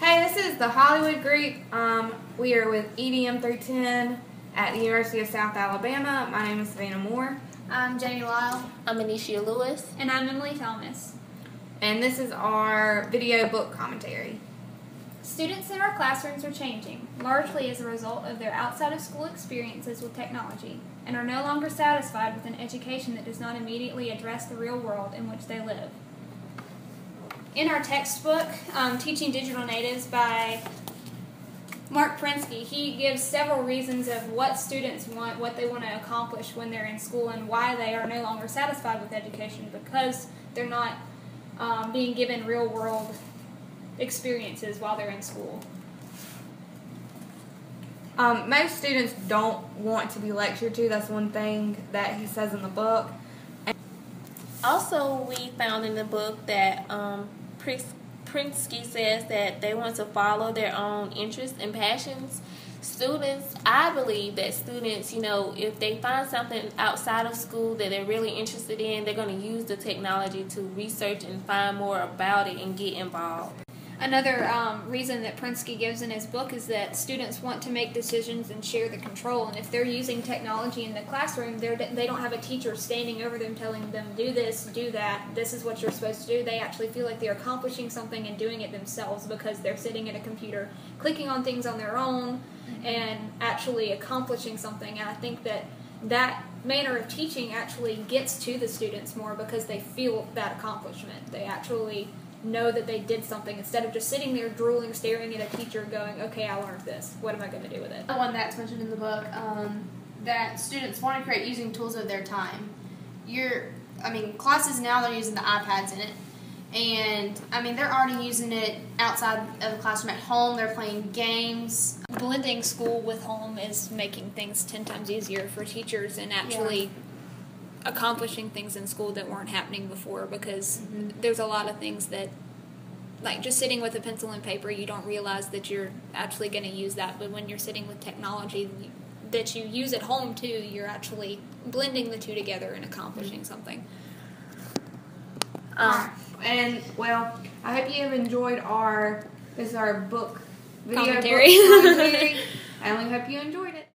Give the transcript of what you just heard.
Hey, this is the Hollywood Group. Um, we are with EDM 310 at the University of South Alabama. My name is Savannah Moore, I'm Jamie Lyle. I'm Anisha Lewis. And I'm Emily Thomas. and this is our video book commentary. Students in our classrooms are changing, largely as a result of their outside of school experiences with technology, and are no longer satisfied with an education that does not immediately address the real world in which they live. In our textbook, um, Teaching Digital Natives by Marc Prensky, he gives several reasons of what students want, what they want to accomplish when they're in school, and why they are no longer satisfied with education because they're not um, being given real world experiences while they're in school. Um, most students don't want to be lectured to. That's one thing that he says in the book. Also, we found in the book that um, Pris- Prensky says that they want to follow their own interests and passions. Students, I believe that students, you know, if they find something outside of school that they're really interested in, they're going to use the technology to research and find more about it and get involved. Another um, reason that Prensky gives in his book is that students want to make decisions and share the control. And if they're using technology in the classroom, they're, they don't have a teacher standing over them telling them, do this, do that, this is what you're supposed to do. They actually feel like they're accomplishing something and doing it themselves because they're sitting at a computer, clicking on things on their own, and actually accomplishing something. And I think that that manner of teaching actually gets to the students more because they feel that accomplishment. They actually know that they did something instead of just sitting there drooling, staring at a teacher, going, "Okay, I learned this. What am I going to do with it?" The one that's mentioned in the book um, that students want to create using tools of their time. You're, I mean, classes now they're using the iPads in it, and I mean they're already using it outside of the classroom at home. They're playing games. Blending school with home is making things ten times easier for teachers and actually accomplishing things in school that weren't happening before because there's a lot of things that like just sitting with a pencil and paper you don't realize that you're actually going to use that but when you're sitting with technology that you use at home too you're actually blending the two together and accomplishing something Um, and well, I hope you have enjoyed our this is our book video Commentary. book commentary. I only hope you enjoyed it.